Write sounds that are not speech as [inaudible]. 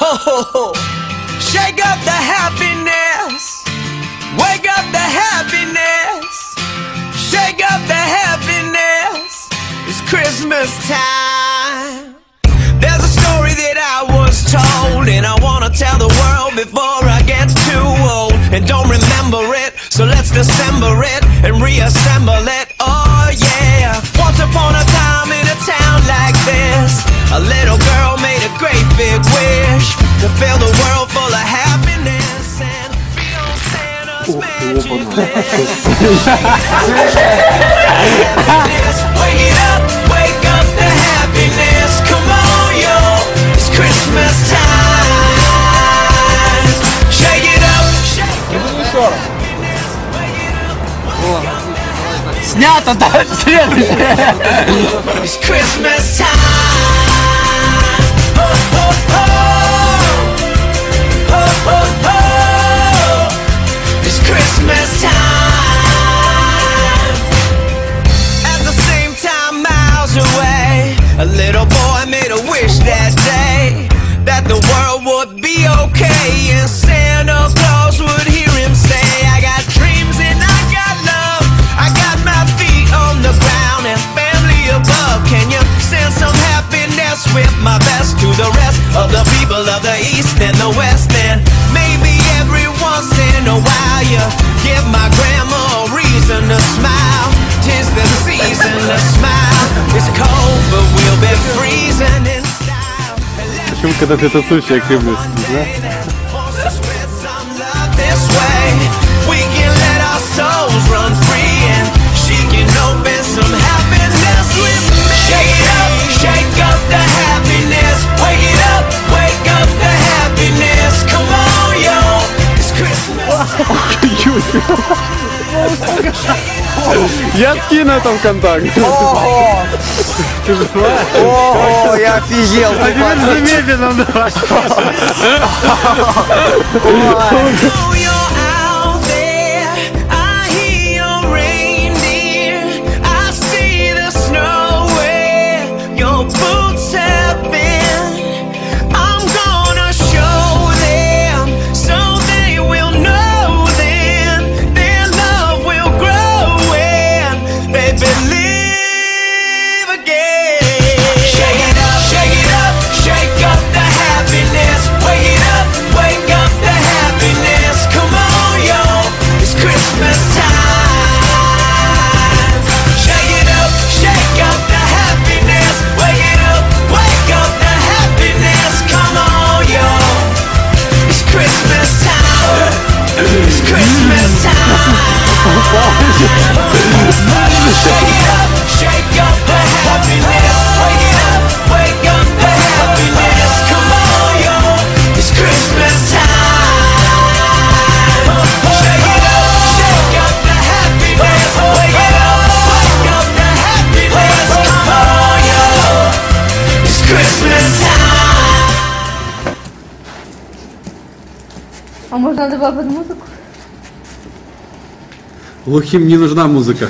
Ho. Shake up the happiness. Wake up the happiness. Shake up the happiness. It's Christmas time. There's a story that I was told, and I wanna tell the world before I get too old. And don't remember it, so let's dissemble it and reassemble it. Oh yeah. Once upon a time in a town like this, a little girl big wish to fill the world full of happiness and be on Santa's magic list. happiness. [laughs] Wake it up, wake up the happiness. Come on, yo, it's Christmas time. Shake it up, shake it up. Снято, да? [laughs] Следующее. It's Christmas time. my best to the rest of the people of the East and the West? And maybe every once in a while you give my grandma a reason to smile. Tis the season to smile. It's cold, but we'll be freezing in style. And let Почему, когда ты танцуешь, я кривлюсь, не Christmas. Я скину это ВКонтакте. Ты же знаешь. Ого, я офигел. А теперь немедленно давай. Christmas time. Shake up the happiness Wake it up, wake up the happiness. Come on, you're it's Christmas time. It's Christmas time. [laughs] Shake it up, А может надо было под музыку? Глухим не нужна музыка.